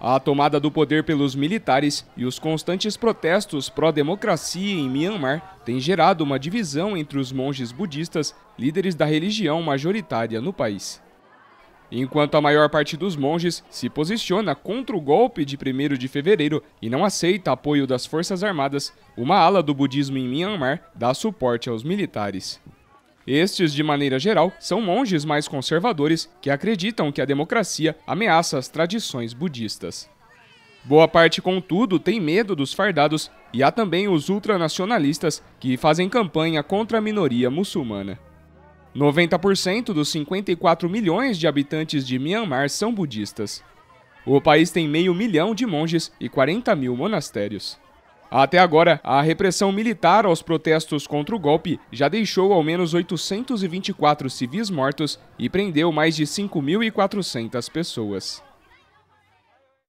A tomada do poder pelos militares e os constantes protestos pró-democracia em Myanmar têm gerado uma divisão entre os monges budistas, líderes da religião majoritária no país. Enquanto a maior parte dos monges se posiciona contra o golpe de 1 de fevereiro e não aceita apoio das Forças Armadas, uma ala do budismo em Myanmar dá suporte aos militares. Estes, de maneira geral, são monges mais conservadores que acreditam que a democracia ameaça as tradições budistas. Boa parte, contudo, tem medo dos fardados e há também os ultranacionalistas que fazem campanha contra a minoria muçulmana. 90% dos 54 milhões de habitantes de Myanmar são budistas. O país tem meio milhão de monges e 40 mil monastérios. Até agora, a repressão militar aos protestos contra o golpe já deixou ao menos 824 civis mortos e prendeu mais de 5.400 pessoas.